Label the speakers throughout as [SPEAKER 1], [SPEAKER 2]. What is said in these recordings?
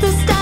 [SPEAKER 1] the stars.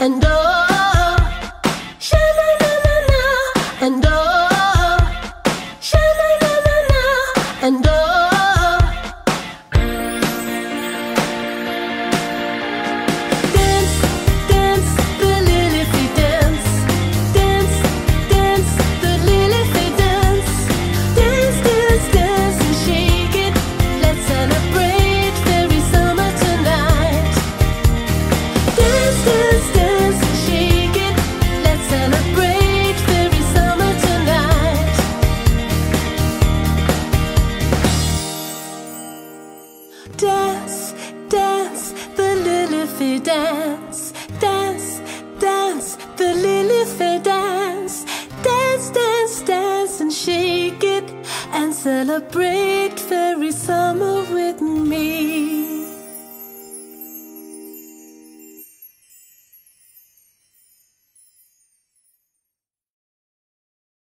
[SPEAKER 1] And Dance, dance, the Lillifee dance. Dance, dance, the lily fair dance. Dance, dance, dance and shake it and celebrate fairy summer with me.